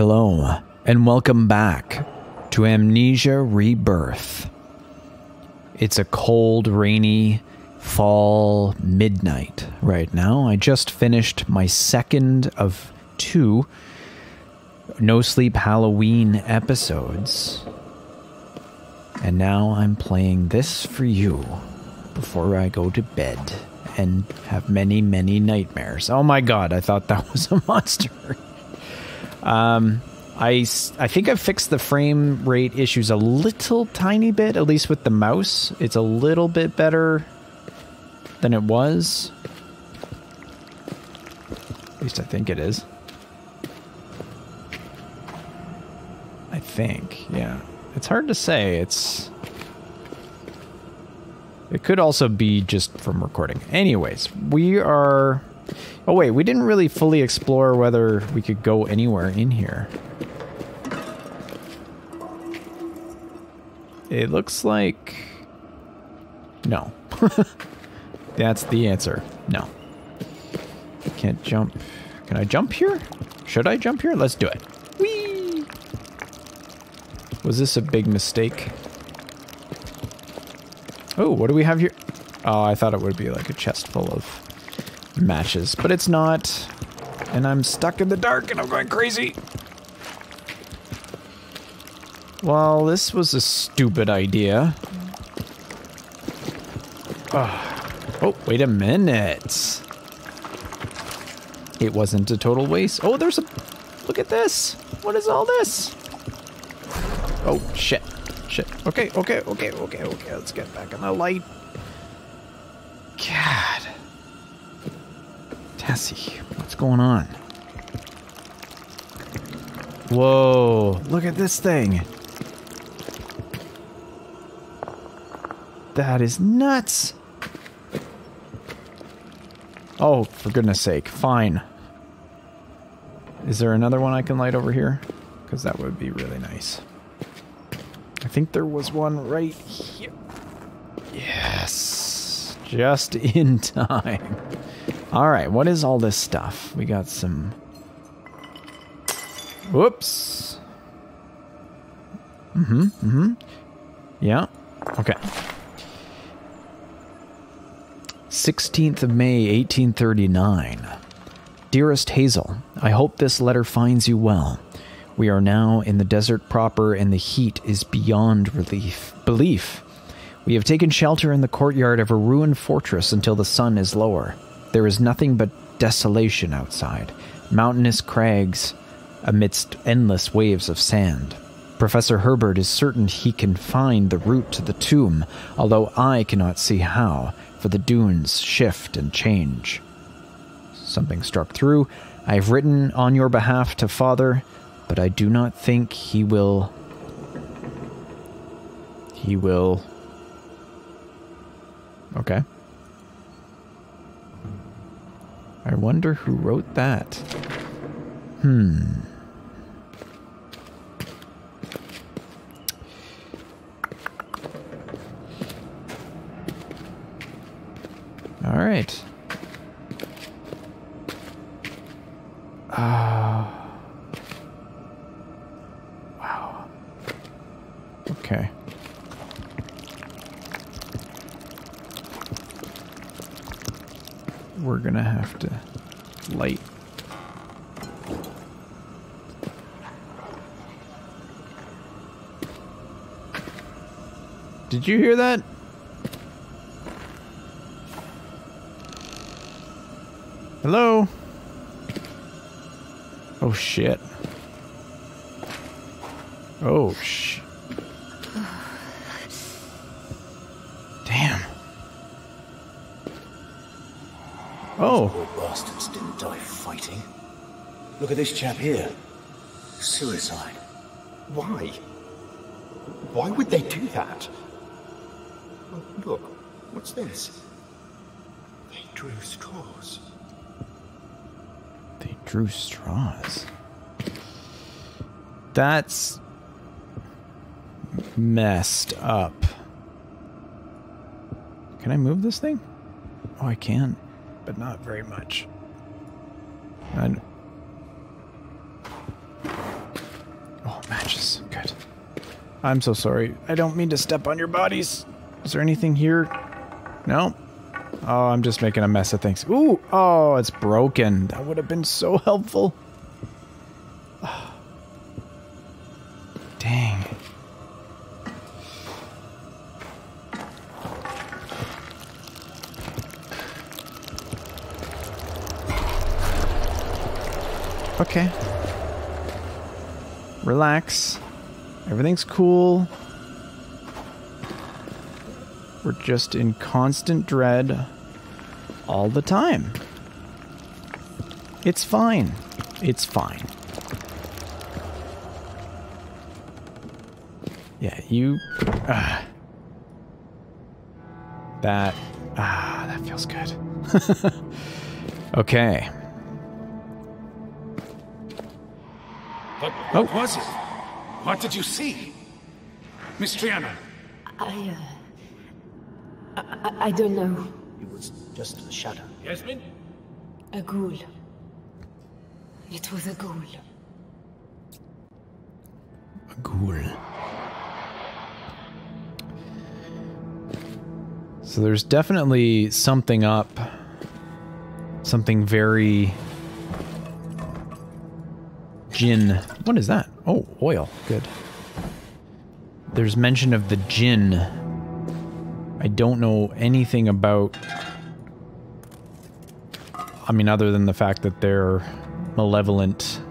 Hello, and welcome back to Amnesia Rebirth. It's a cold, rainy fall midnight right now. I just finished my second of two No Sleep Halloween episodes. And now I'm playing this for you before I go to bed and have many, many nightmares. Oh my god, I thought that was a monster. Um, I, I think I've fixed the frame rate issues a little tiny bit, at least with the mouse. It's a little bit better than it was. At least I think it is. I think, yeah. It's hard to say. It's... It could also be just from recording. Anyways, we are... Oh wait, we didn't really fully explore whether we could go anywhere in here. It looks like... No. That's the answer. No. Can't jump. Can I jump here? Should I jump here? Let's do it. Whee! Was this a big mistake? Oh, what do we have here? Oh, I thought it would be like a chest full of matches, but it's not. And I'm stuck in the dark and I'm going crazy. Well, this was a stupid idea. Oh, oh wait a minute. It wasn't a total waste. Oh, there's a... Look at this. What is all this? Oh, shit. Shit. Okay, okay, okay, okay, okay. Let's get back in the light. God. Tessie, what's going on? Whoa, look at this thing. That is nuts. Oh, for goodness sake. Fine. Is there another one I can light over here? Because that would be really nice. I think there was one right here. Yes. Just in time. Alright, what is all this stuff? We got some... Whoops. Mm-hmm, mm-hmm. Yeah. Okay. 16th of May, 1839. Dearest Hazel, I hope this letter finds you well. We are now in the desert proper and the heat is beyond relief. Belief. We have taken shelter in the courtyard of a ruined fortress until the sun is lower. There is nothing but desolation outside, mountainous crags amidst endless waves of sand. Professor Herbert is certain he can find the route to the tomb, although I cannot see how, for the dunes shift and change. Something struck through. I have written on your behalf to Father, but I do not think he will. He will. Okay. I wonder who wrote that. Hmm. All right. Ah. Uh, wow. Okay. We're gonna have to light. Did you hear that? Hello? Oh shit. Oh sh. Oh. Poor bastards didn't die fighting. Look at this chap here. Suicide. Why? Why would they do that? Oh, look, what's this? They drew straws. They drew straws. That's messed up. Can I move this thing? Oh, I can, but not very much. I, oh, matches. Good. I'm so sorry. I don't mean to step on your bodies. Is there anything here? No? Oh, I'm just making a mess of things. Ooh! Oh, it's broken. That would have been so helpful. Okay. Relax. Everything's cool. We're just in constant dread all the time. It's fine. It's fine. Yeah, you. Uh, that. Ah, that feels good. okay. What, what was it? What did you see? Miss Trianon? I, uh, I, I don't know. It was just a shadow. Yasmin? A ghoul. It was a ghoul. A ghoul. So there's definitely something up. Something very Jinn. What is that? Oh, oil. Good. There's mention of the Jinn. I don't know anything about. I mean, other than the fact that they're malevolent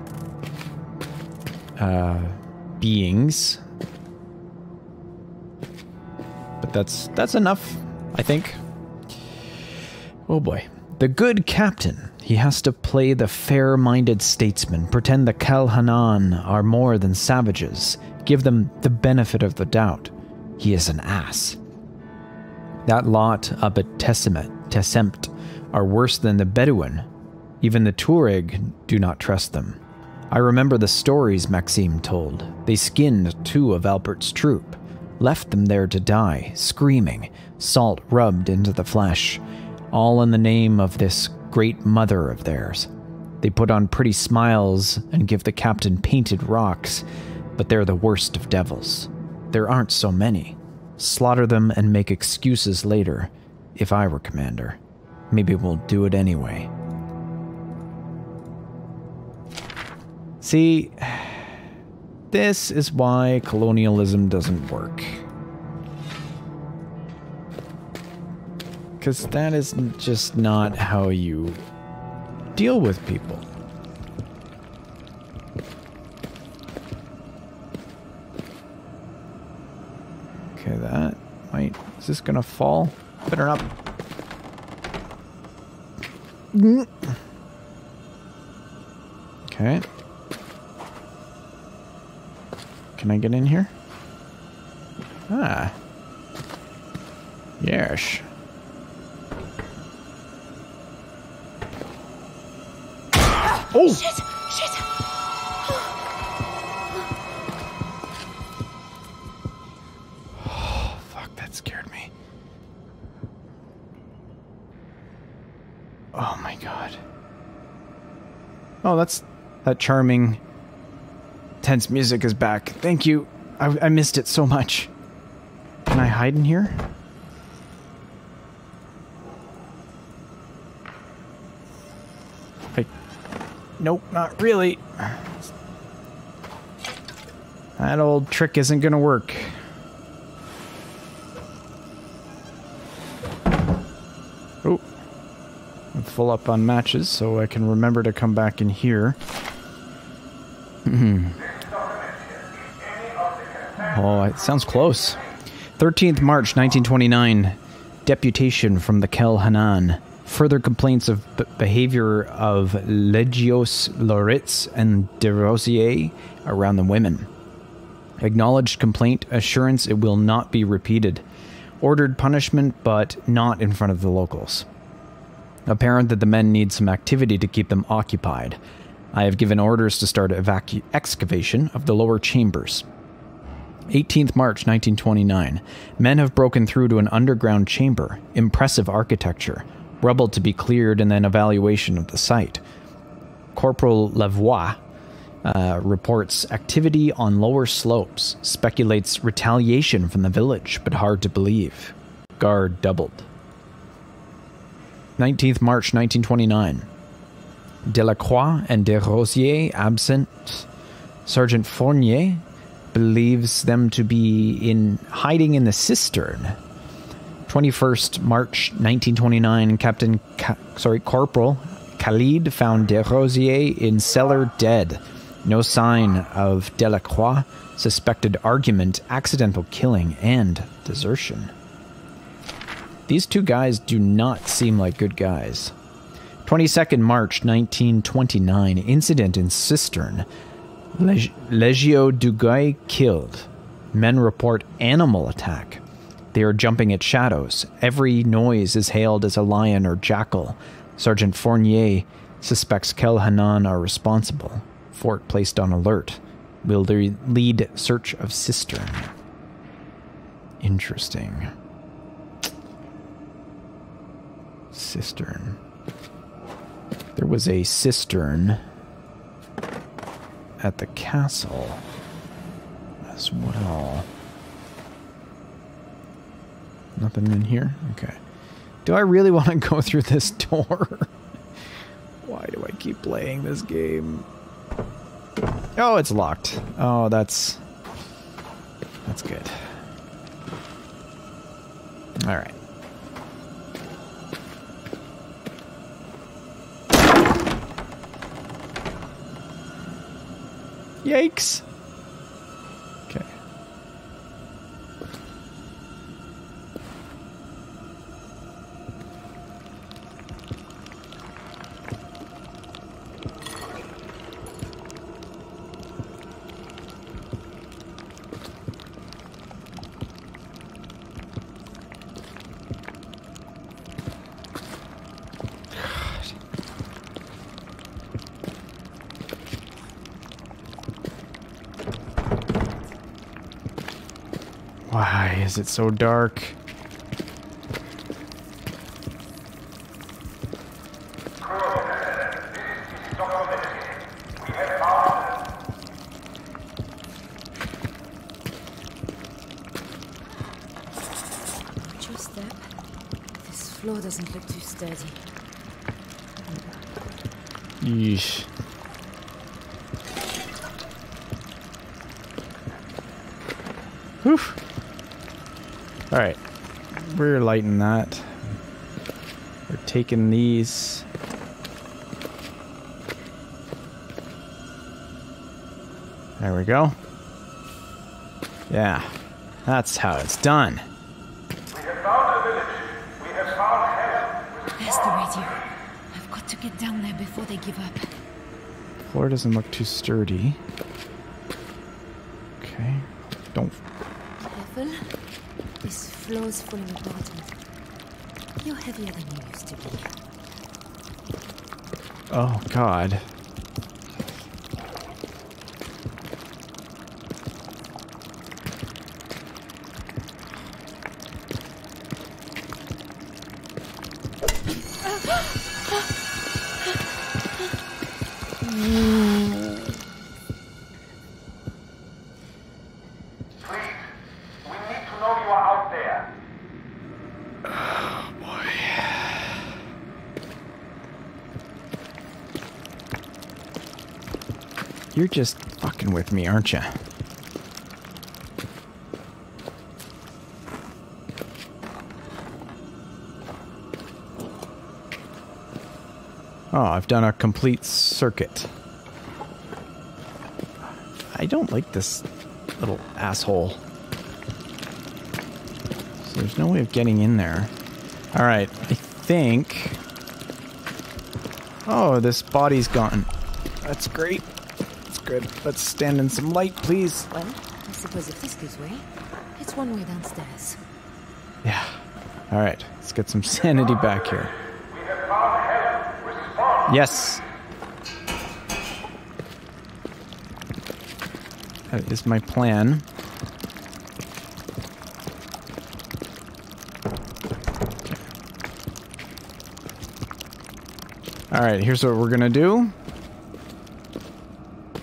uh, beings. But that's that's enough, I think. Oh boy. The good captain. He has to play the fair minded statesman, pretend the Kel Hanan are more than savages, give them the benefit of the doubt. He is an ass. That lot up at Tessemt are worse than the Bedouin. Even the Tuareg do not trust them. I remember the stories Maxime told. They skinned two of Albert's troop, left them there to die, screaming, salt rubbed into the flesh, all in the name of this great mother of theirs. They put on pretty smiles and give the captain painted rocks, but they're the worst of devils. There aren't so many. Slaughter them and make excuses later. If I were commander, maybe we'll do it anyway. See, this is why colonialism doesn't work. Because that is just not how you deal with people. Okay, that might... Is this gonna fall? Better not... Okay. Can I get in here? Ah. Yes. Oh! Shit! Shit! oh, Fuck, that scared me. Oh my god. Oh, that's that charming tense music is back. Thank you. I, I missed it so much. Can I hide in here? Nope, not really. That old trick isn't gonna work. Oh. I'm full up on matches, so I can remember to come back in here. Hmm. oh, it sounds close. 13th March 1929. Deputation from the Kel Hanan. Further complaints of b- behavior of Legios Loritz and Desrosiers around the women. Acknowledged complaint, assurance it will not be repeated. Ordered punishment, but not in front of the locals. Apparent that the men need some activity to keep them occupied. I have given orders to start evacu- excavation of the lower chambers. 18th March 1929. Men have broken through to an underground chamber. Impressive architecture. Rubble to be cleared and then evaluation of the site. Corporal Lavoie Uh, reports activity on lower slopes, speculates retaliation from the village, but hard to believe. Guard doubled. 19th March 1929. Delacroix and Desrosiers absent. Sergeant Fournier believes them to be in hiding in the cistern. 21st March 1929, Captain, Ca- sorry, Corporal Khalid found Desrosiers in cellar dead. No sign of Delacroix. Suspected argument, accidental killing, and desertion. These two guys do not seem like good guys. 22nd March 1929, incident in cistern. Leg- Legio Duguay killed. Men report animal attack. They are jumping at shadows. Every noise is hailed as a lion or jackal. Sergeant Fournier suspects Kel Hanan are responsible. Fort placed on alert. Will lead search of cistern? Interesting. Cistern. There was a cistern at the castle as well. Nothing in here? Okay. Do I really want to go through this door? Why do I keep playing this game? Oh, it's locked. Oh, that's... That's good. Alright. Yikes. Okay. Why is it so dark? Watch your step. This floor doesn't look too sturdy. Yeesh. Whew. Alright. We're lighting that. We're taking these. There we go. Yeah. That's how it's done. We have found a village. We have found heaven. There's the radio. I've got to get down there before they give up. Floor doesn't look too sturdy. Okay. Don't Careful. This floor's apart. and You're heavier than you used to be. Oh God. Just fucking with me, aren't you? Oh, I've done a complete circuit. I don't like this little asshole. So there's no way of getting in there. Alright, I think... Oh, this body's gone. That's great. Good. Let's stand in some light, please. Well, I suppose if this gives way, it's one way downstairs. Yeah. All right. Let's get some sanity back here. Yes. That is my plan. All right, here's what we're going to do.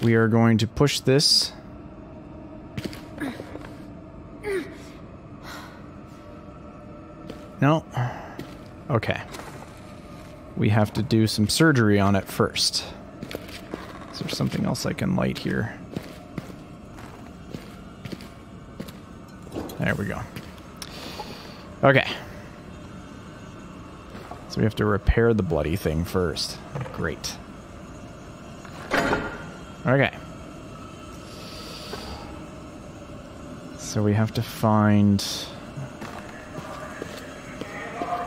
We are going to push this. No. Okay. We have to do some surgery on it first. Is there something else I can light here? There we go. Okay. So we have to repair the bloody thing first. Great. Okay. So we have to find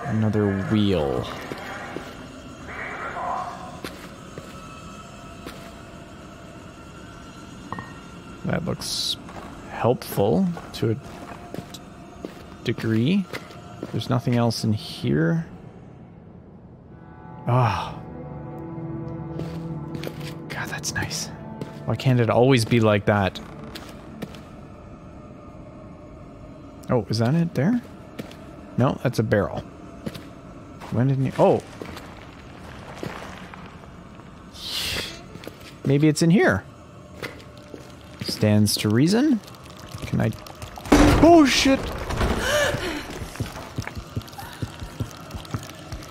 another wheel. That looks helpful to a degree. There's nothing else in here. Ah. God, Why can't it always be like that? Oh, is that it there? No, that's a barrel. When didn't you... Oh. Maybe it's in here. Stands to reason. Can I... Oh, shit!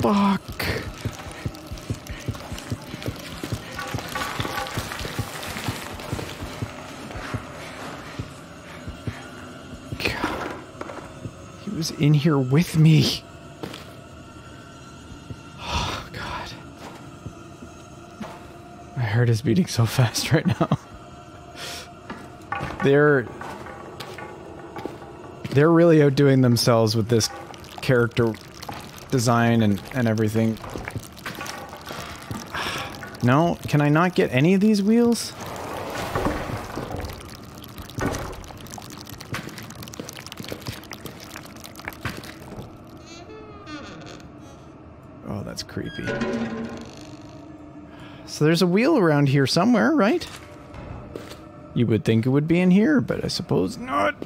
Fuck. Was in here with me. Oh, God. My heart is beating so fast right now. They're... They're really outdoing themselves with this character design and, and everything. No? Can I not get any of these wheels? So there's a wheel around here somewhere, right? You would think it would be in here, but I suppose not.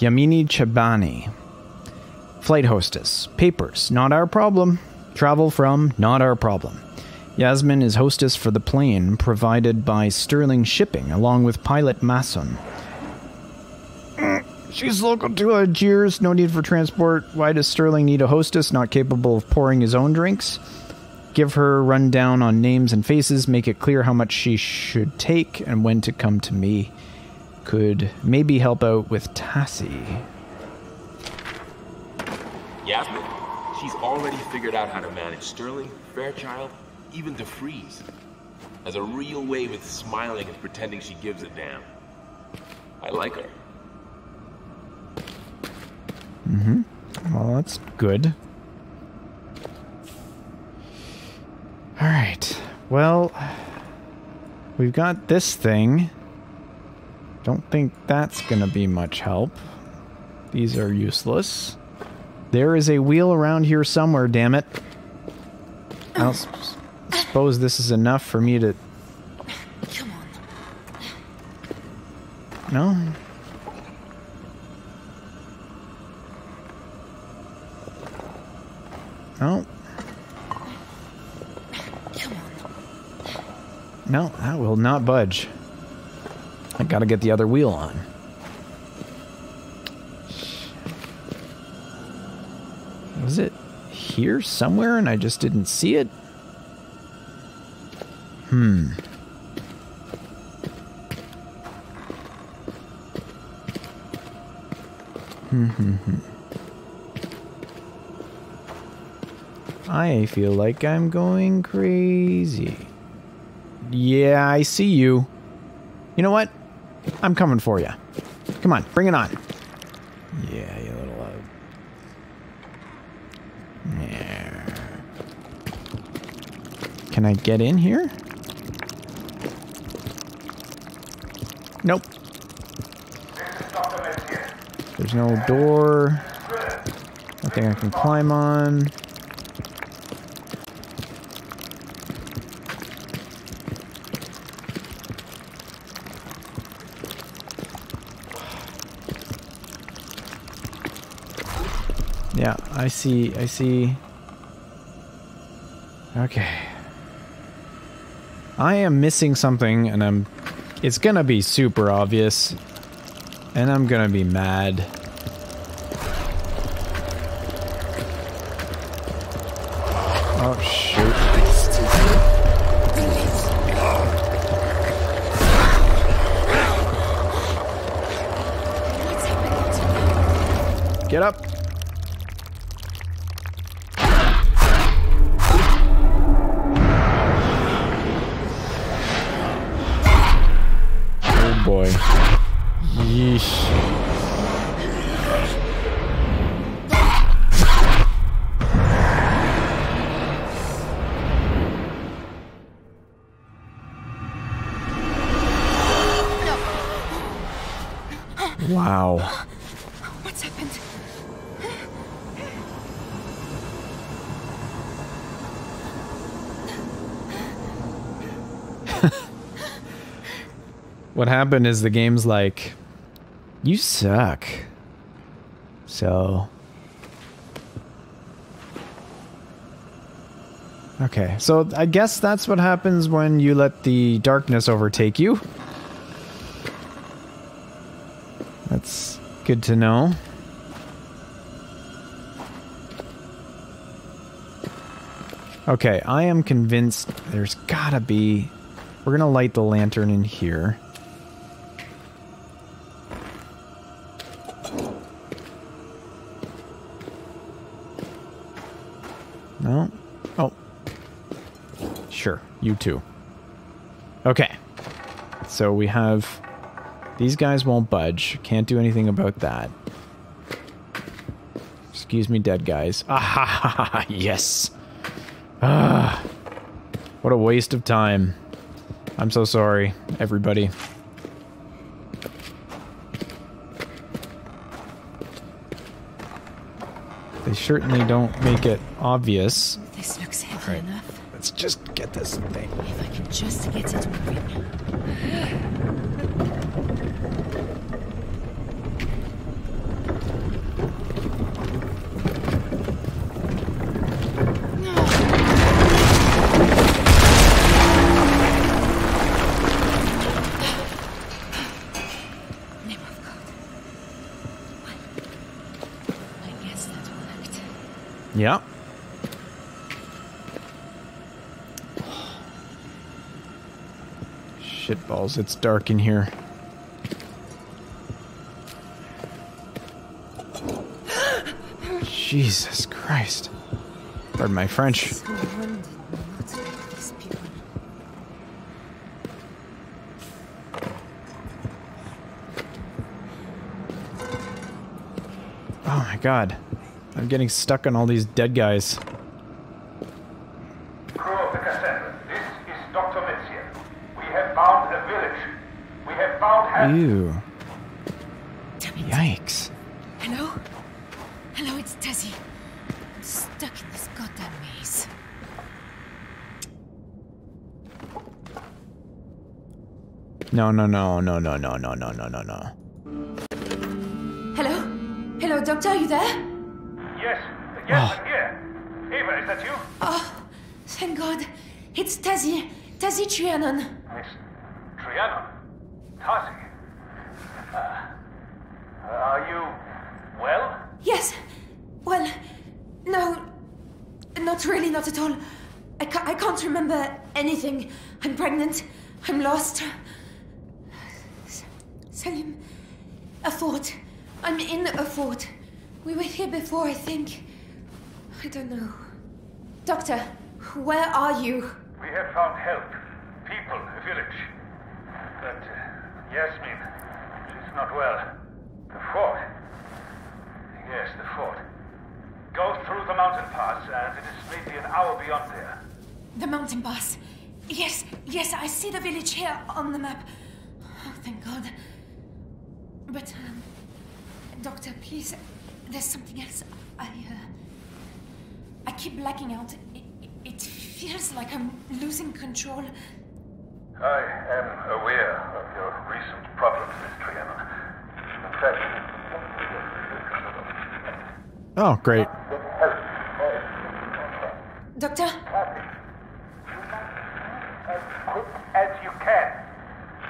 Yamini Chabani. Flight hostess. Papers, not our problem. Travel from, not our problem. Yasmin is hostess for the plane provided by Sterling Shipping along with pilot Mason. She's local to Algiers, no need for transport. Why does Sterling need a hostess not capable of pouring his own drinks? Give her a rundown on names and faces, make it clear how much she should take and when to come to me could maybe help out with Tasi. Yasmin, she's already figured out how to manage Sterling, Fairchild, even to Freeze, Has a real way with smiling and pretending she gives a damn. I like her. Mm-hmm. Well, that's good. All right. Well, we've got this thing. Don't think that's gonna be much help. These are useless. There is a wheel around here somewhere, damn it. I don't suppose this is enough for me to... Come on. No? No? No, that will not budge. I gotta get the other wheel on. Was it here somewhere and I just didn't see it? Hmm. Hmm, hmm. I feel like I'm going crazy. Yeah, I see you. You know what? I'm coming for you. Come on, bring it on. Yeah, you little. Uh... Yeah. Can I get in here? no door. Nothing I can climb on. Yeah, I see, I see. Okay. I am missing something and I'm... It's gonna be super obvious. And I'm gonna be mad. Oh, shoot. Get up. Wow. What's happened? What happened is the game's like, you suck. So. Okay, so I guess that's what happens when you let the darkness overtake you. That's good to know. Okay, I am convinced there's gotta be. We're gonna light the lantern in here. No? Oh. Sure, you too. Okay. So we have. These guys won't budge. Can't do anything about that. Excuse me, dead guys. Ah ha ha ha! Yes! Ah. What a waste of time. I'm so sorry, everybody. They certainly don't make it obvious. This looks heavy Right. enough. Let's just get this thing. If I can just get it moving. Name of God. Well, I guess that worked. Yeah. Shitballs, it's dark in here. Jesus Christ. Pardon my French. Oh my god. I'm getting stuck on all these dead guys. Crew of the Cassandra, this is Dr. Mathieu. We have found a village. We have found Hans. Ew. Yikes. Hello? Hello, it's Tessie. I'm stuck in this goddamn maze. No, no, no, no, no, no, no, no, no, no, no. Hello? Hello, Doctor, are you there? Yes, yes, ah. I'm here. Ava, is that you? Oh, thank God. It's Tasi. Tasi Trianon. Miss Trianon. Tasi. Uh, are you well? Yes. Well, no. Not really, not at all. I, ca- I can't remember anything. I'm pregnant. I'm lost. S- Salim. A fort. I'm in a fort. We were here before, I think. I don't know. Doctor, where are you? We have found help. People, a village. But uh, Yasmin, she's not well. The fort. Yes, the fort. Go through the mountain pass, and it is maybe an hour beyond there. The mountain pass. Yes, yes, I see the village here on the map. Oh, thank God. But, um, Doctor, please, there's something else. I, uh, I keep blacking out. It, it feels like I'm losing control. I am aware of your recent problems, Miss Trianon. In fact, Oh, great. Doctor? As quick as you can.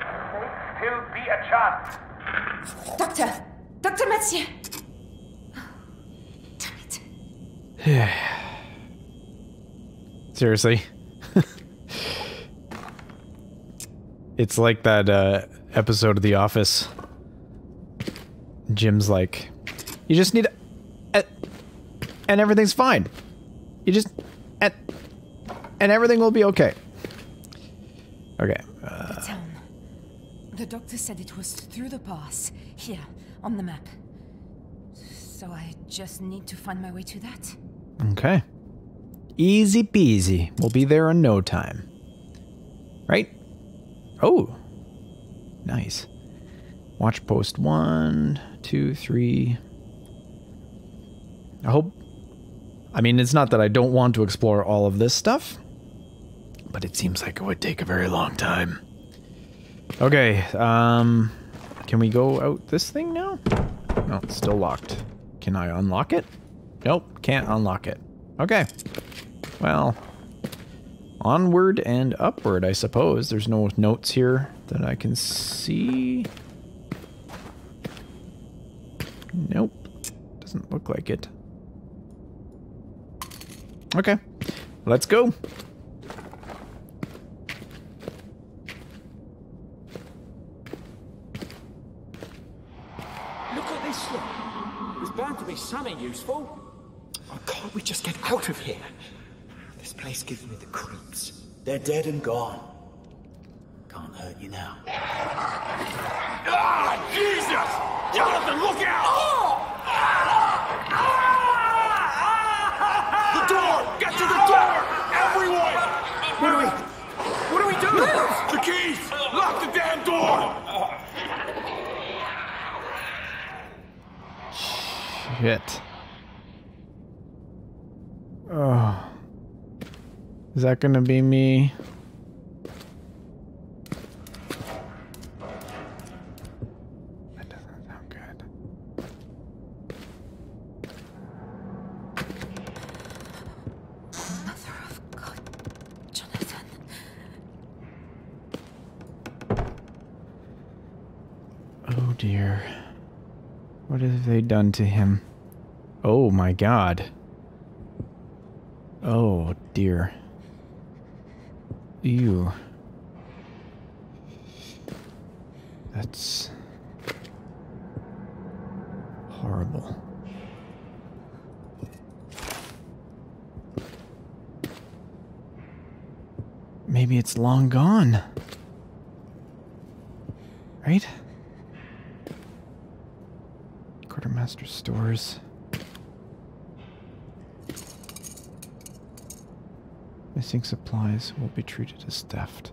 There may still be a chance. Doctor! Dr. Mathieu! Damn it. Seriously. it's like that uh, episode of The Office. Jim's like, you just need a, and everything's fine. You just and, and everything will be okay. Okay. Uh, The town. The doctor said it was through the pass, here, on the map. So I just need to find my way to that. Okay. Easy peasy. We'll be there in no time. Right? Oh. Nice. Watch post one, two, three. I hope. I mean, it's not that I don't want to explore all of this stuff, but it seems like it would take a very long time. Okay, um. Can we go out this thing now? No, it's still locked. Can I unlock it? Nope, can't unlock it. Okay. Well, onward and upward, I suppose. There's no notes here that I can see. Nope. Doesn't look like it. Okay. Let's go. Look at this look. There's bound to be something useful. Oh, can't we just get out of here? This place gives me the creeps. They're dead and gone. Can't hurt you now. Ah, Jesus! Jonathan, look out! The door! Get to the door! Everyone! What do we... What do we do? The keys! Lock the damn door! Shit. Oh. Is that gonna be me? That doesn't sound good. Mother of God. Jonathan. Oh dear. What have they done to him? Oh my god. Oh dear. Ew. That's horrible. Maybe it's long gone. Right? Quartermaster stores. Missing supplies will be treated as theft.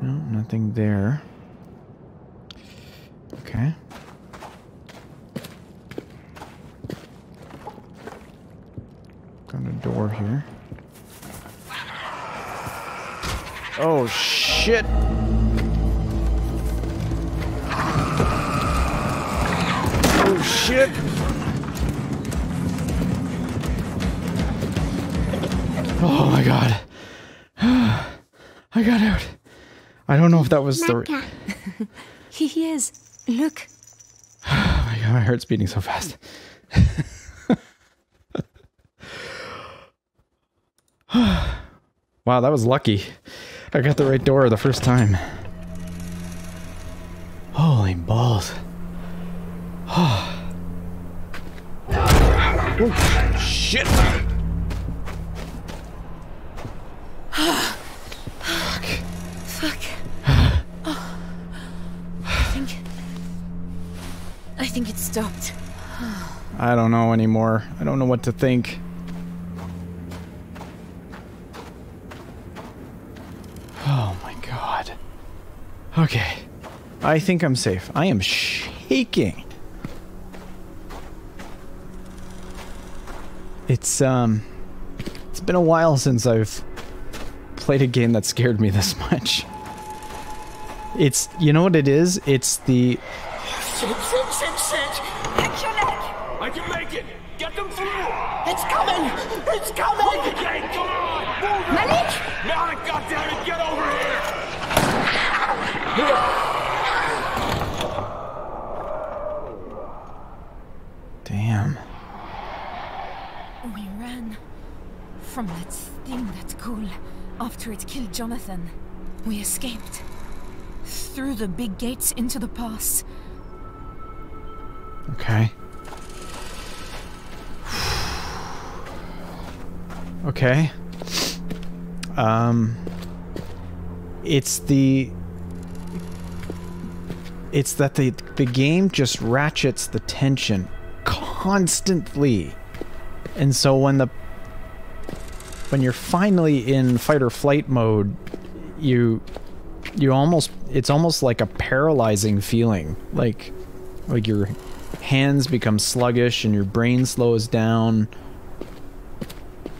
No, nothing there. If that was the. Maka. he is. Look. Oh my god, my heart's beating so fast. wow, that was lucky. I got the right door the first time. Holy balls. oh, shit. Think it stopped. I don't know anymore. I don't know what to think. Oh my god. Okay. I think I'm safe. I am shaking. It's um it's been a while since I've played a game that scared me this much. It's you know what it is? It's the Sit, sit, sit, sit. Your leg! I can make it. Get them through. It's coming! It's coming! Okay, come on. Move it. Malik! Malik, goddammit, get over here. Damn. We ran from that thing, that ghoul, after it killed Jonathan. We escaped. Through the big gates into the pass. Okay. okay. Um it's the it's that the the game just ratchets the tension constantly. And so when the when you're finally in fight or flight mode, you you almost it's almost like a paralyzing feeling. Like like your hands become sluggish and your brain slows down.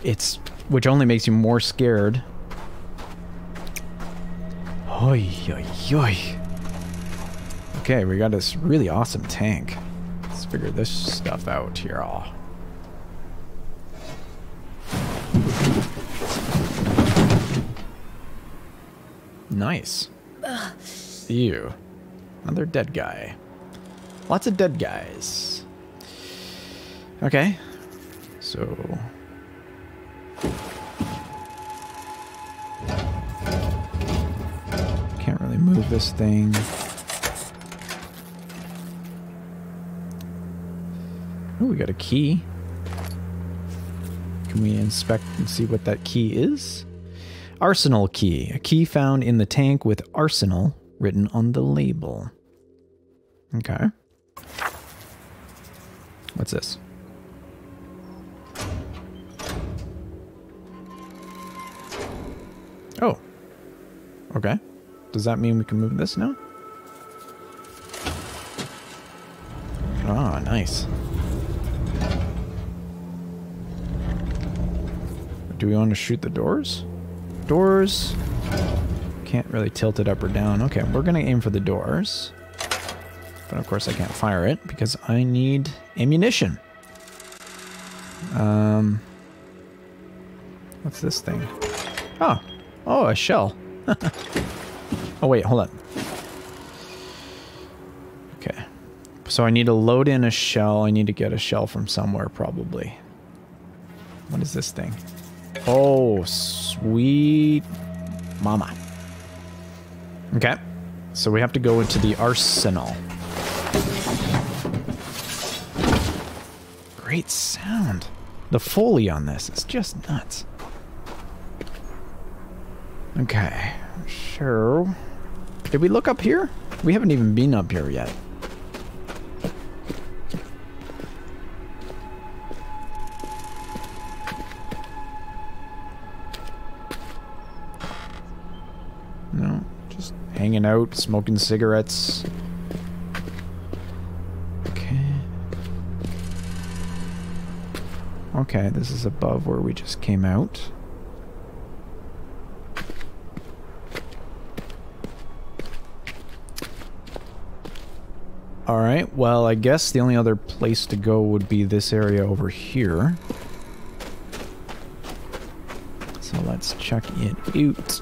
It's which only makes you more scared. Oi, oi, oi. Okay, we got this really awesome tank. Let's figure this stuff out here. Oh. Nice. Ew. Another dead guy. Lots of dead guys. Okay. So. Can't really move this thing. Oh, we got a key. Can we inspect and see what that key is? Arsenal key. A key found in the tank with arsenal written on the label. Okay. What's this? Oh. Okay. Does that mean we can move this now? Ah, nice. Do we want to shoot the doors? Doors. Can't really tilt it up or down. Okay, we're going to aim for the doors. But of course I can't fire it because I need ammunition. Um, what's this thing? Oh, oh, a shell. oh wait, hold on. Okay, so I need to load in a shell. I need to get a shell from somewhere probably. What is this thing? Oh, sweet mama. Okay, so we have to go into the arsenal. Great sound. The Foley on this is just nuts. Okay, so... Did we look up here? We haven't even been up here yet. No, just hanging out, smoking cigarettes. Okay, this is above where we just came out. Alright, well, I guess the only other place to go would be this area over here. So let's check it out.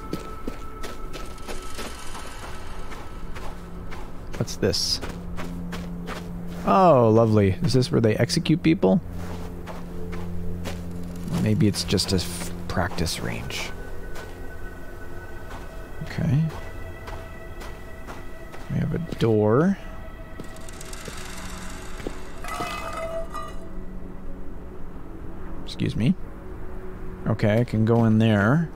What's this? Oh, lovely. Is this where they execute people? Maybe it's just a practice range. Okay. We have a door. Excuse me. Okay, I can go in there.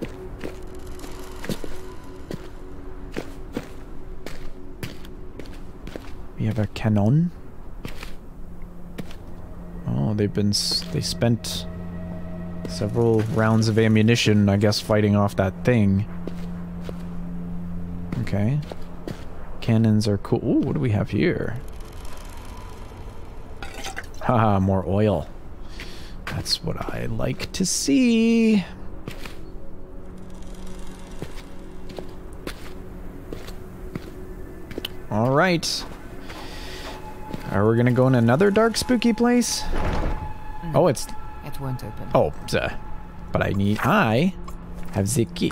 We have a cannon. Oh, they've been they spent several rounds of ammunition, I guess, fighting off that thing. Okay. Cannons are cool. Ooh, what do we have here? Haha, more oil. That's what I like to see. All right. Are we gonna go in another dark, spooky place? Oh, it's. It won't open. Oh, duh. but I need. I have the key.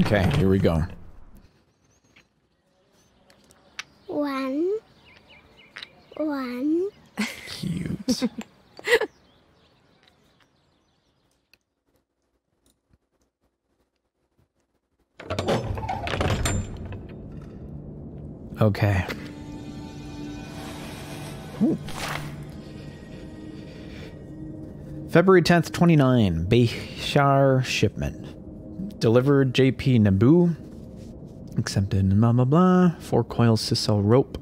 Okay, here we go. One. One. Cute. okay. Ooh. February 10th, 29, Bashar shipment. Delivered JP Naboo. Accepted blah blah blah. Four coils sisal rope.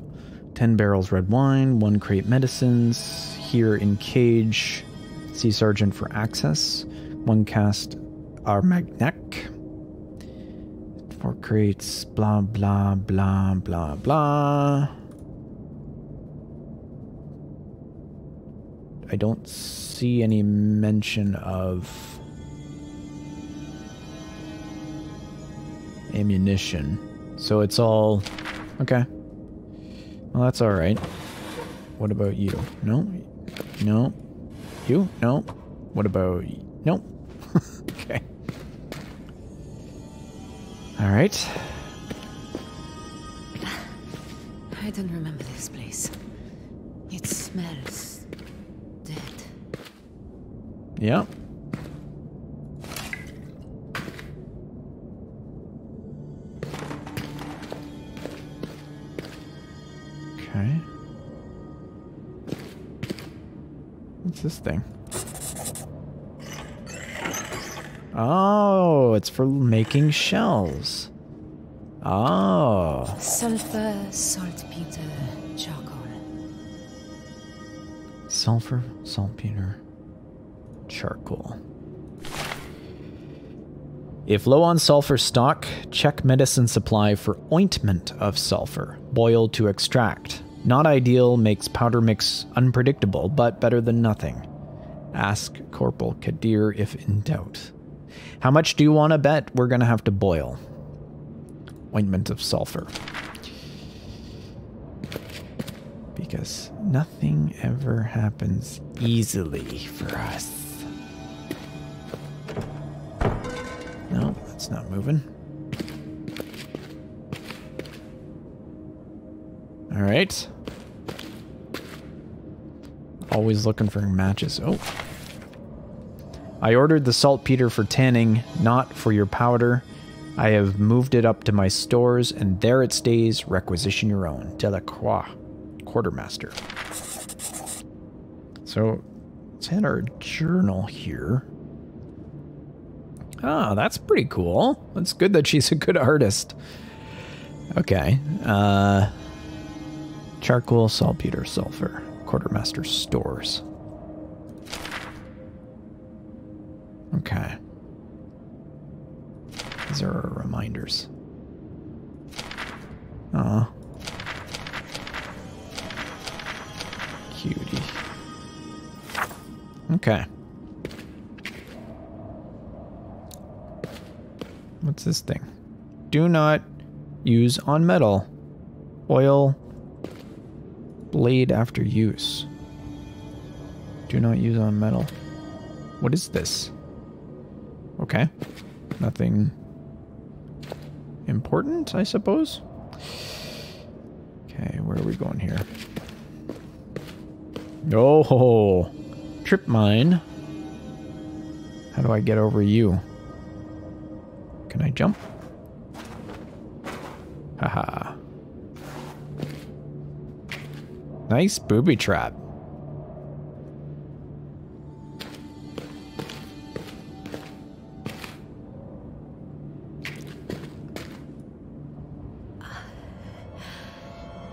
10 barrels red wine. One crate medicines. Here in cage. Sea Sergeant for access. One cast Armagnac. Four crates. Blah blah blah blah blah. I don't see any mention of ammunition. So it's all okay. Well, that's all right. What about you? No, no, you no. What about no? okay. All right. I don't remember this place. It smells. Yep. Okay. What's this thing? Oh, it's for making shells. Oh. Sulfur, saltpeter, charcoal. Sulfur, saltpeter, charcoal. If low on sulfur stock, check medicine supply for ointment of sulfur, boiled to extract. Not ideal, makes powder mix unpredictable, but better than nothing. Ask Corporal Kadir if in doubt. How much do you want to bet we're going to have to boil? Ointment of sulfur. Because nothing ever happens easily for us. That's not moving. All right. Always looking for matches. Oh. I ordered the saltpeter for tanning, not for your powder. I have moved it up to my stores, and there it stays. Requisition your own. Delacroix, quartermaster. So, let's hit our journal here. Ah, that's pretty cool. It's good that she's a good artist. Okay. Uh, charcoal, saltpeter, sulfur. Quartermaster stores. Okay. These are reminders. Aw. Cutie. Okay. What's this thing? Do not use on metal. Oil blade after use. Do not use on metal. What is this? Okay. Nothing important, I suppose. Okay, where are we going here? Oh, trip mine. How do I get over you? Can I jump? Haha. Nice booby trap.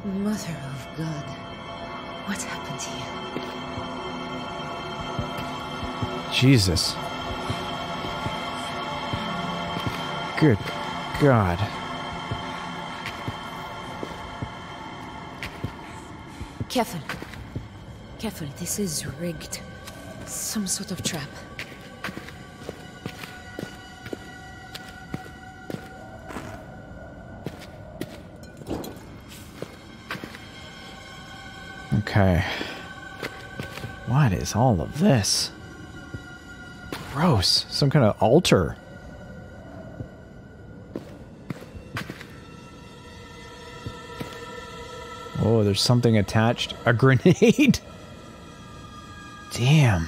Mother of God. What happened to you? Jesus. Good God. Careful. Careful, this is rigged. Some sort of trap. Okay. What is all of this? Gross. Some kind of altar. There's something attached. A grenade? Damn.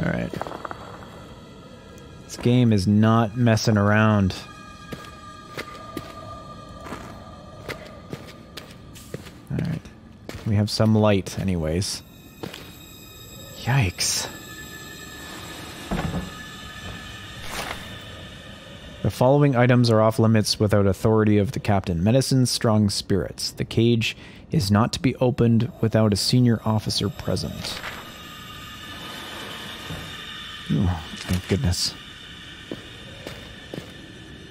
Alright. This game is not messing around. Alright. We have some light, anyways. Yikes. Following items are off limits without authority of the captain. Medicine, strong spirits. The cage is not to be opened without a senior officer present. Thank goodness.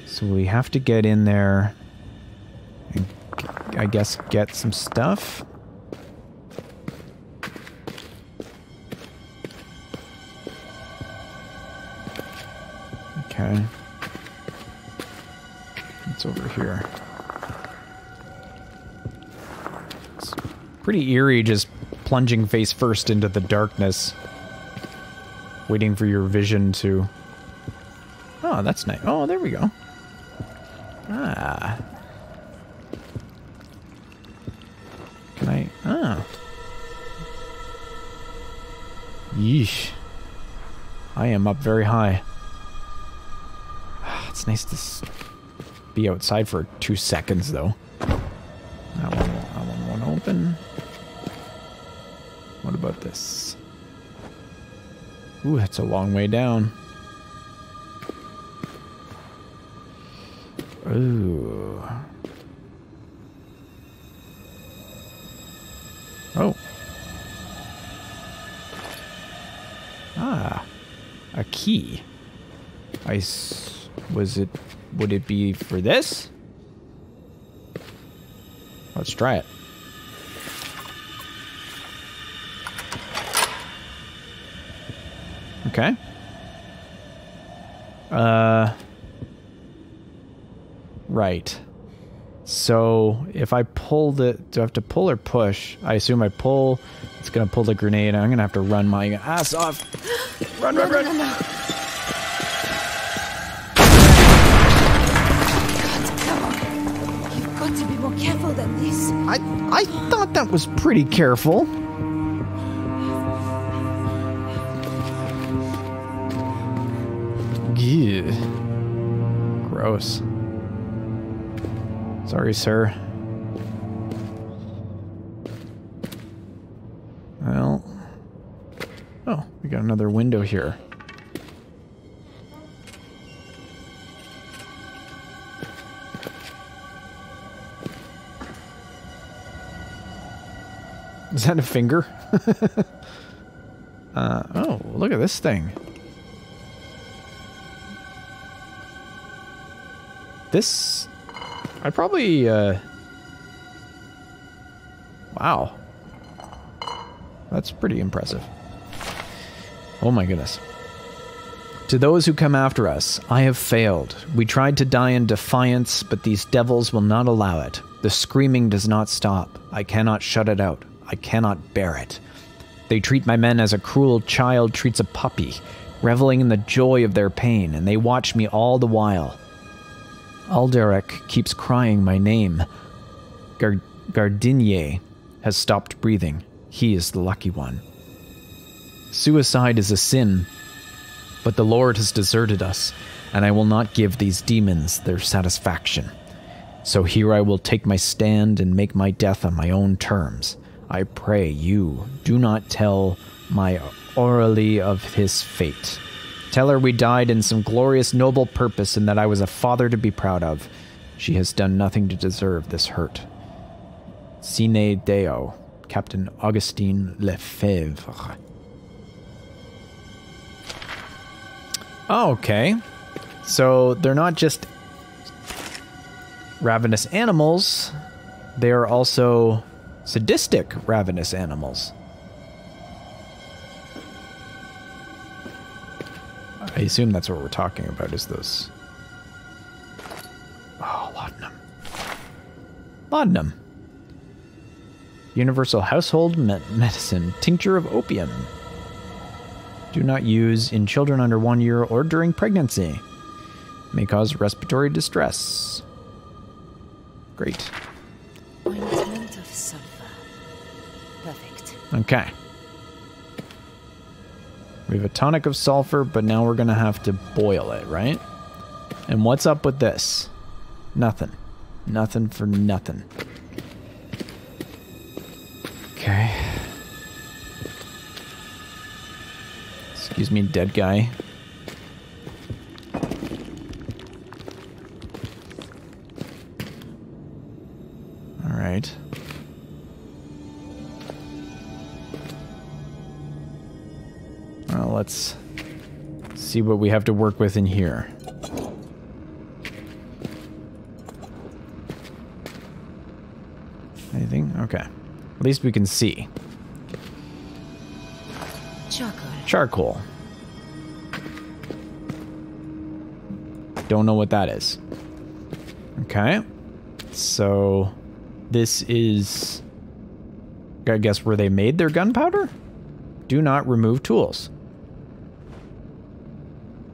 So we have to get in there and, I guess, get some stuff. Okay. Here. It's pretty eerie just plunging face first into the darkness. Waiting for your vision to... Oh, that's nice. Oh, there we go. Ah. Can I... Ah. Yeesh. I am up very high. It's nice to be outside for two seconds, though. That one, that one won't open. What about this? Ooh, that's a long way down. Ooh. Oh. Ah. A key. I was it would it be for this? Let's try it. Okay. Uh. Right. So if I pull the, do I have to pull or push? I assume I pull. It's gonna pull the grenade. I'm gonna have to run my ass off. Run, run, run! I thought that was pretty careful. Yeah. Gross. Sorry, sir. Well. Oh, we got another window here. Is that a finger? uh, oh, look at this thing. This, I probably, uh, wow. That's pretty impressive. Oh my goodness. To those who come after us, I have failed. We tried to die in defiance, but these devils will not allow it. The screaming does not stop. I cannot shut it out. I cannot bear it. They treat my men as a cruel child treats a puppy, reveling in the joy of their pain, and they watch me all the while. Alderic keeps crying my name. Gar- Gardinier has stopped breathing. He is the lucky one. Suicide is a sin, but the Lord has deserted us, and I will not give these demons their satisfaction. So here I will take my stand and make my death on my own terms. I pray you do not tell my orally of his fate. Tell her we died in some glorious noble purpose and that I was a father to be proud of. She has done nothing to deserve this hurt. Sine Deo, Captain Augustine Lefebvre. Okay. So they're not just ravenous animals, they are also sadistic ravenous animals. I assume that's what we're talking about, is those... Oh, laudanum. Laudanum. Universal household me medicine. Tincture of opium. Do not use in children under one year or during pregnancy. May cause respiratory distress. Great. Okay. We have a tonic of sulfur, but now we're going to have to boil it, right? And what's up with this? Nothing. Nothing for nothing. Okay. Excuse me, dead guy. All right. Well, let's see what we have to work with in here. Anything? Okay. At least we can see. Charcoal. Charcoal. Don't know what that is. Okay. So, this is... I guess where they made their gunpowder? Do not remove tools.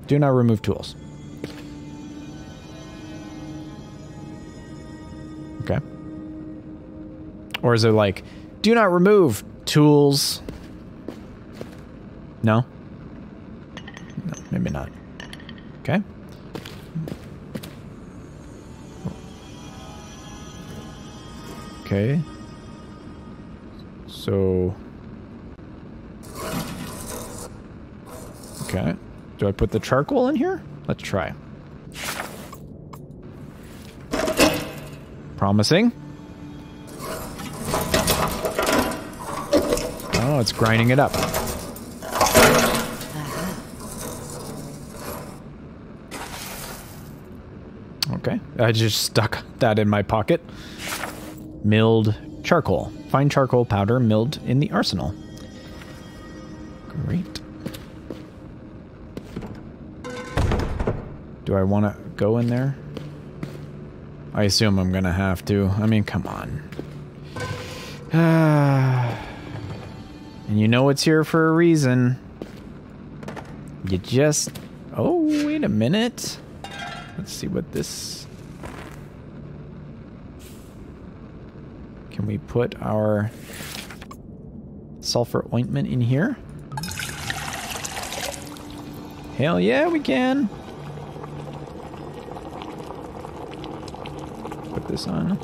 Do not remove tools. Okay. Or is it like, do not remove tools? No? No, maybe not. Okay. Okay. So... Okay. Do I put the charcoal in here? Let's try. Promising. Oh, it's grinding it up. Okay. I just stuck that in my pocket. Milled charcoal. Fine charcoal powder milled in the arsenal. Do I want to go in there? I assume I'm going to have to. I mean, come on. and you know it's here for a reason. You just... Oh, wait a minute. Let's see what this... Can we put our sulfur ointment in here? Hell yeah, we can. Put this on.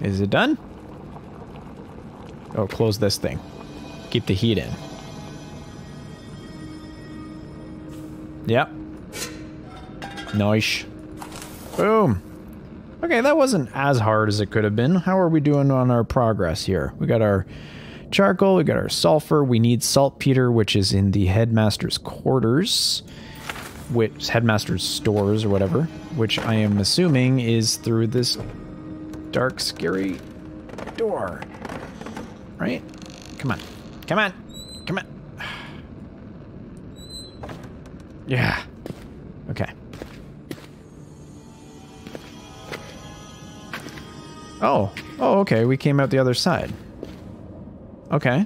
Is it done? Oh, close this thing. Keep the heat in. Yep. Nice. Boom. Okay, that wasn't as hard as it could have been. How are we doing on our progress here? We got our charcoal, we got our sulfur, we need saltpeter, which is in the headmaster's quarters, which headmaster's stores or whatever, which I am assuming is through this dark, scary door. Right? Come on. Come on. Come on. Yeah. Okay. Oh. Oh, okay. We came out the other side. Okay.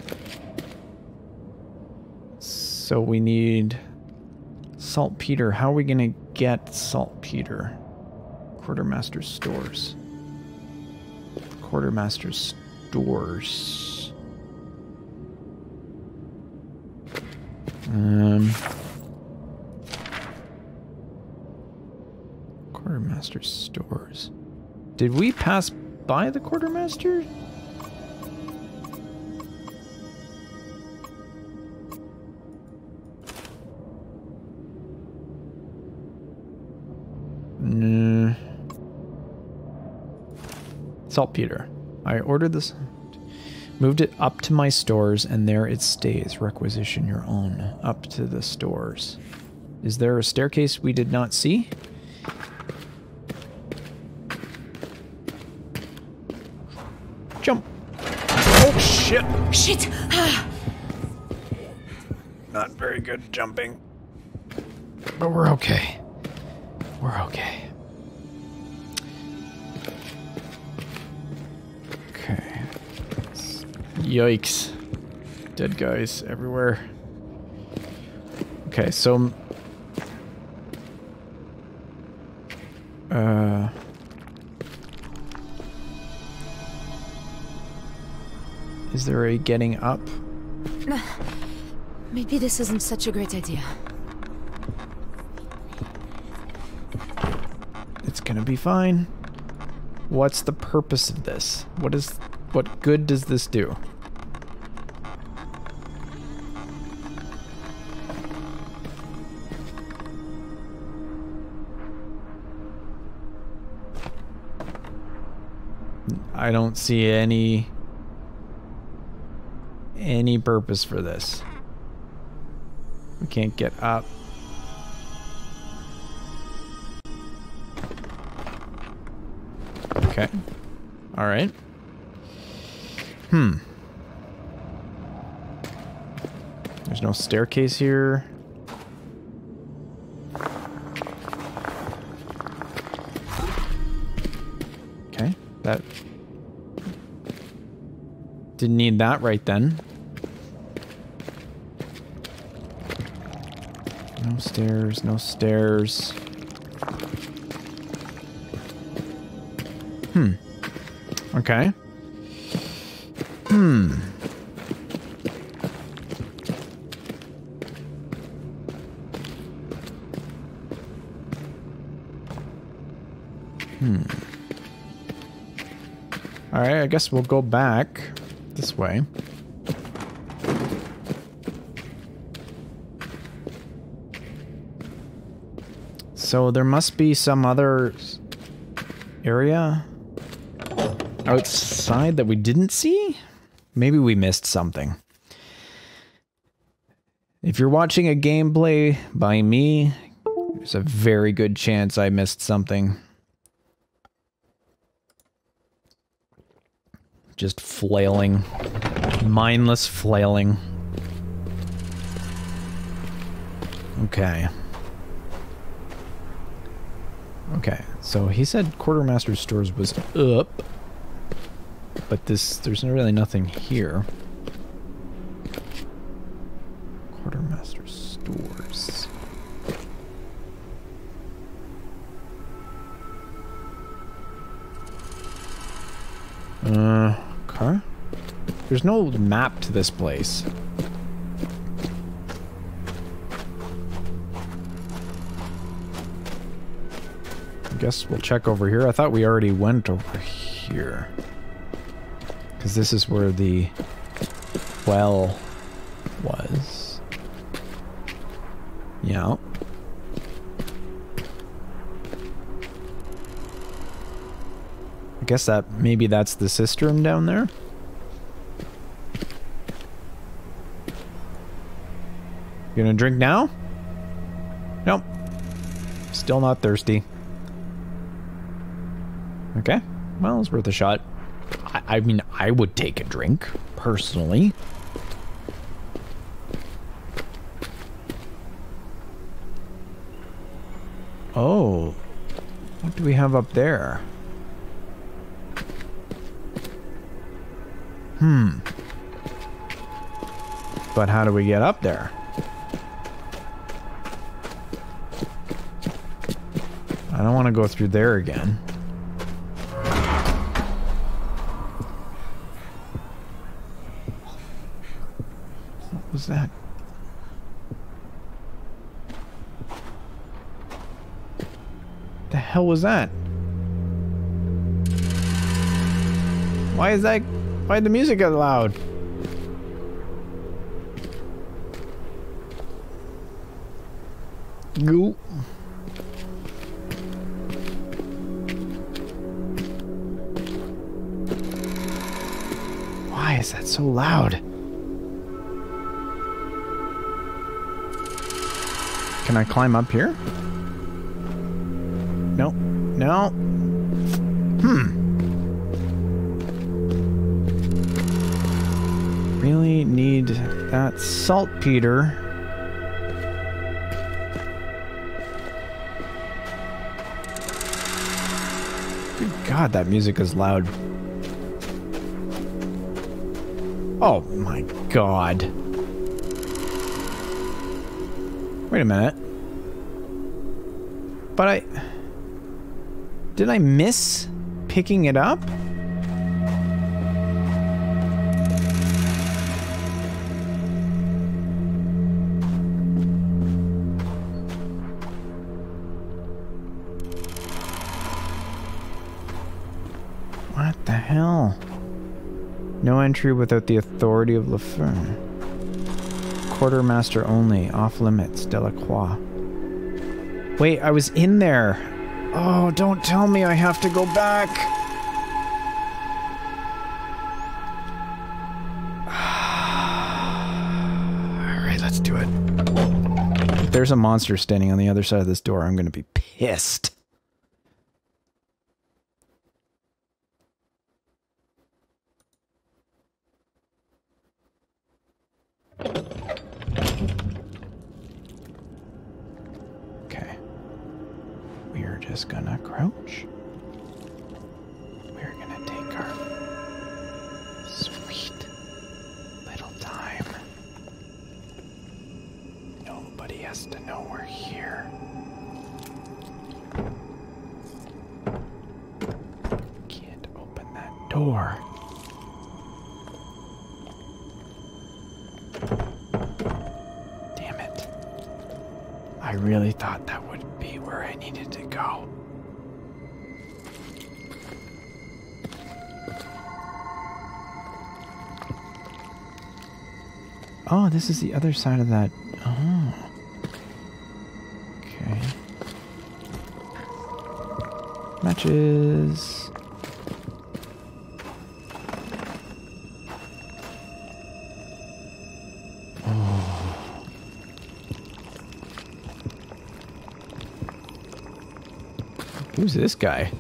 So we need saltpeter. How are we going to get saltpeter? Quartermaster stores. Quartermaster stores. Um. Quartermaster stores. Did we pass by the quartermaster? Saltpeter. I ordered this. Moved it up to my stores, and there it stays. Requisition your own. Up to the stores. Is there a staircase we did not see? Jump. Oh, shit. Shit! Ah, Not very good jumping. But we're okay. We're. Okay. Yikes. Dead guys everywhere. Okay, so. Uh. Is there a getting up? Maybe this isn't such a great idea. It's gonna be fine. What's the purpose of this? What is what good does this do? I don't see any any purpose for this. We can't get up. Okay. All right. Hmm. There's no staircase here. Didn't need that right then. No stairs, no stairs. Hmm. Okay. Hmm. Hmm. Alright, I guess we'll go back this way. So there must be some other area outside that we didn't see? Maybe we missed something. If you're watching a gameplay by me, there's a very good chance I missed something. Just flailing. Mindless flailing. Okay. Okay, so he said Quartermaster Stores was up. But this, there's really nothing here. Quartermaster Stores. Uh, okay. There's no map to this place. I guess we'll check over here. I thought we already went over here. Because this is where the well was. Yeah. I guess that maybe that's the cistern down there. You gonna drink now? Nope. Still not thirsty. Okay. Well, it's worth a shot. I, I mean, I would take a drink, personally. Oh. What do we have up there? Hmm. But how do we get up there? I don't want to go through there again. What was that? The hell was that? Why is that? Why the music get loud? Goo. Why is that so loud? Can I climb up here? No. No. Hmm. Definitely need that saltpeter. Good God, that music is loud. Oh my God. Wait a minute. But I... Did I miss picking it up? Entry without the authority of Laferne. Quartermaster only, off limits, Delacroix. Wait, I was in there. Oh, don't tell me I have to go back. Alright, let's do it. If there's a monster standing on the other side of this door, I'm gonna be pissed. Door. Damn it. I really thought that would be where I needed to go. Oh, this is the other side of that. Oh. Okay. Matches. Who's this guy?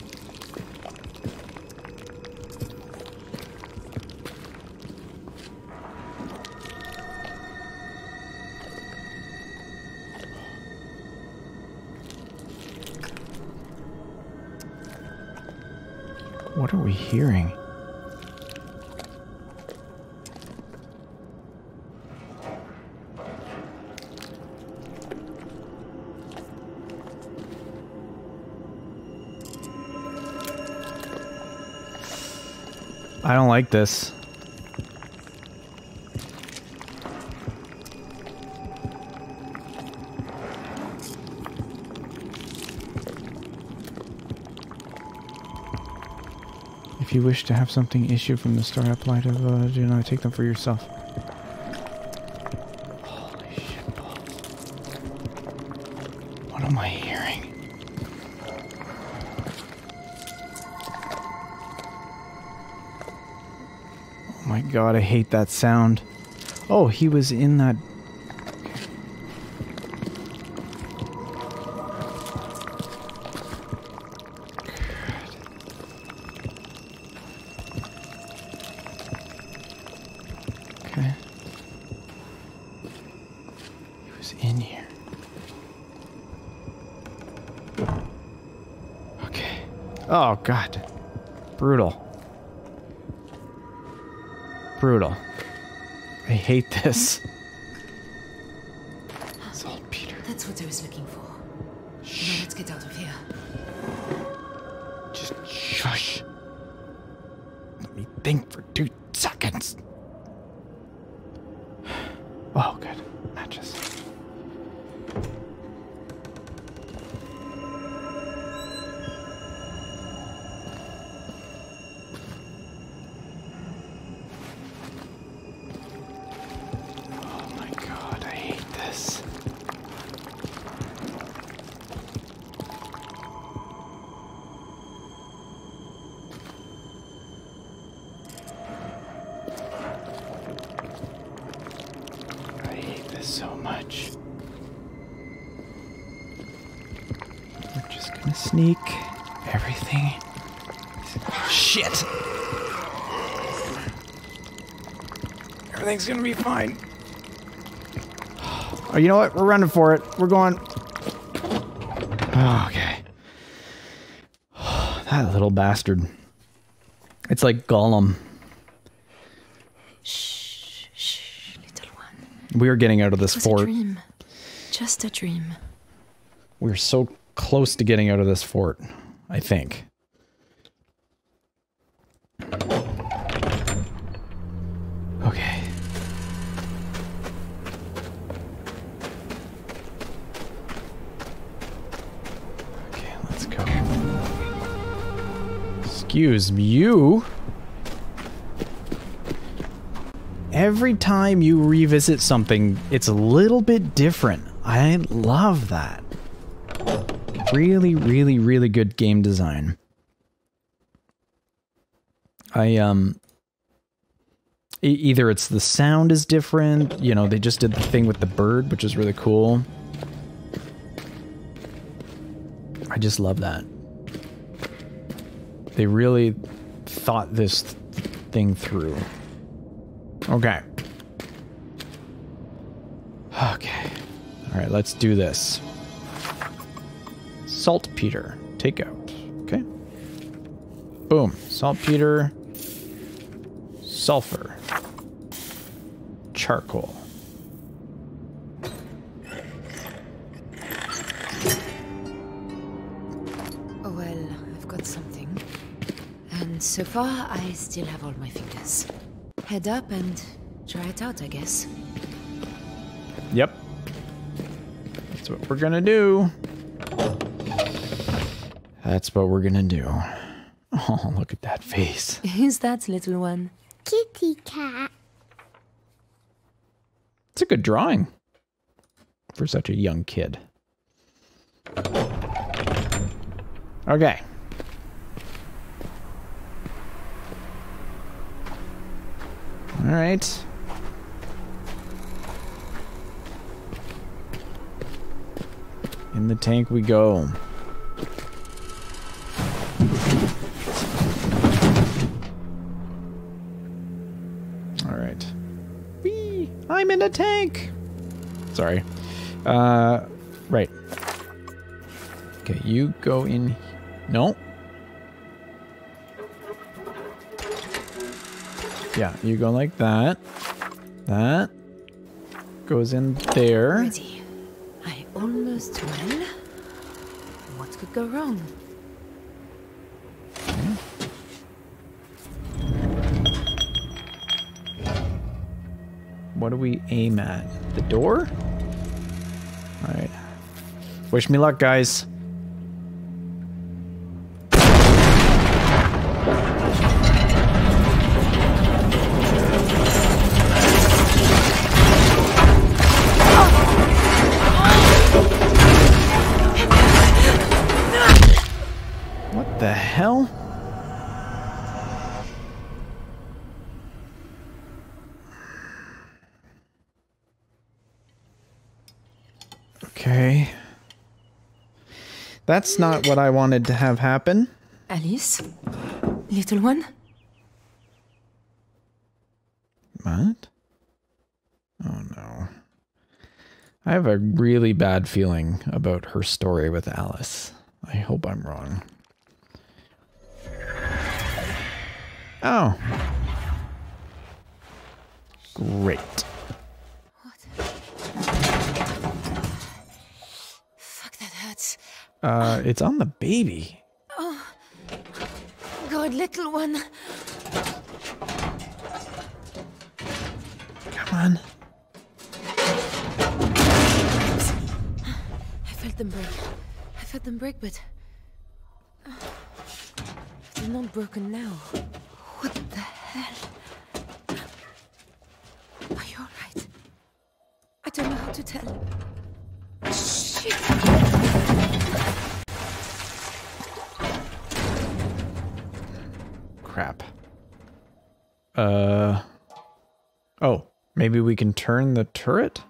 Like this. If you wish to have something issued from the startup light of, uh, do not take them for yourself. God, I hate that sound. Oh, he was in that. Hate this. What? We're running for it. We're going. Oh, okay. That little bastard. It's like Gollum. Shh, shh, little one. We are getting out of this It was a fort. dream. Just a dream. We're so close to getting out of this fort, I think. Excuse you. Every time you revisit something, it's a little bit different. I love that. Really, really, really good game design. I um e- either it's the sound is different, you know, they just did the thing with the bird, which is really cool. I just love that. They really thought this th- thing through. Okay. Okay. All right, let's do this. Saltpeter. Take out. Okay. Boom. Saltpeter. Sulfur. Charcoal. So far, I still have all my fingers. Head up and try it out, I guess. Yep. That's what we're gonna do. That's what we're gonna do. Oh, look at that face. Who's that little one? Kitty cat. It's a good drawing for such a young kid. Okay. All right. In the tank we go. All right. Whee! I'm in a tank. Sorry. Uh, right. Okay, you go in. No. Yeah, you go like that. That goes in there. Ready. I almost well. What could go wrong? What do we aim at? The door? All right. Wish me luck, guys. That's not what I wanted to have happen. Alice? Little one? What? Oh no. I have a really bad feeling about her story with Alice. I hope I'm wrong. Oh. Great. Fuck, that hurts. Uh, it's on the baby. Oh, God, little one. Come on. I felt them break. I felt them break, but. uh, They're not broken now. What the hell? Are you alright? I don't know how to tell. Shit! Crap. Uh. Oh, maybe we can turn the turret?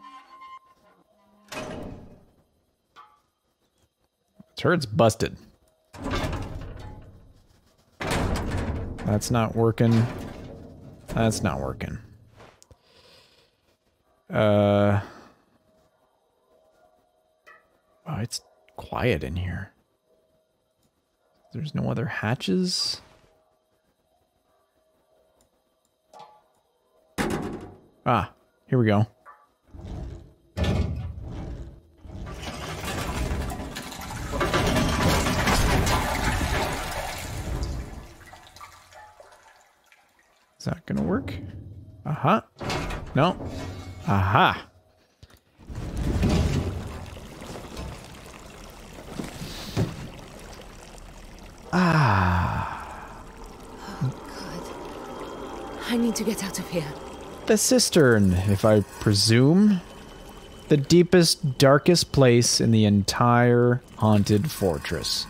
Turret's busted. That's not working. That's not working. Uh. Oh, it's quiet in here. There's no other hatches. Ah, here we go. Is that gonna work? Aha. Uh -huh. No. Aha. Ah. Oh, God. I need to get out of here. The cistern, if I presume. The deepest, darkest place in the entire haunted fortress.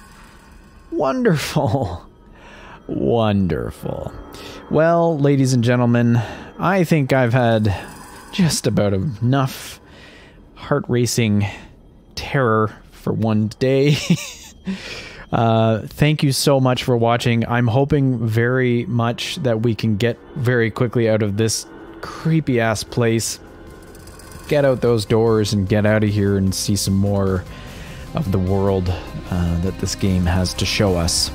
Wonderful. Wonderful. Well, ladies and gentlemen, I think I've had just about enough heart racing terror for one day. uh, thank you so much for watching. I'm hoping very much that we can get very quickly out of this creepy ass place. Get out those doors and get out of here and see some more of the world uh, that this game has to show us.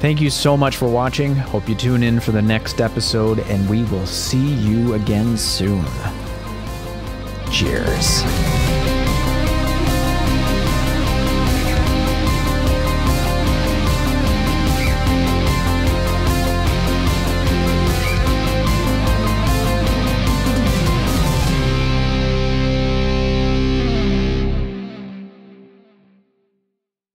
Thank you so much for watching. Hope you tune in for the next episode, and we will see you again soon. Cheers.